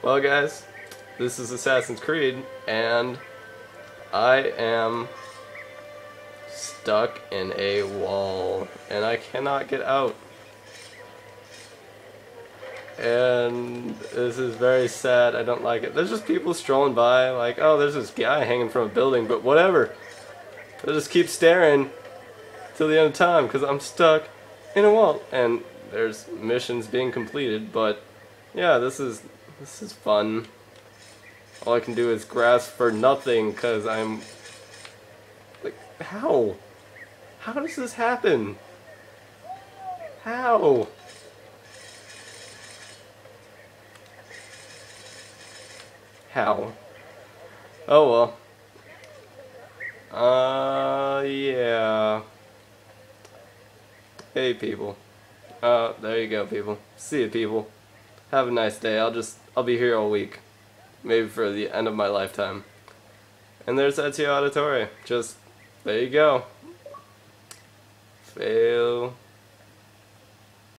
Well, guys, this is Assassin's Creed, and I am stuck in a wall, and I cannot get out. And this is very sad. I don't like it. There's just people strolling by, like, oh, there's this guy hanging from a building, but whatever. They'll just keep staring till the end of time because I'm stuck in a wall. And there's missions being completed, but yeah, this is this is fun. All I can do is grasp for nothing because I'm like, how? How does this happen? How? How? Oh well. Uh, yeah. Hey, people. Uh, there you go, people. See you, people. Have a nice day. I'll just, I'll be here all week. Maybe for the end of my lifetime. And there's Ezio Auditore. Just, there you go. Fail.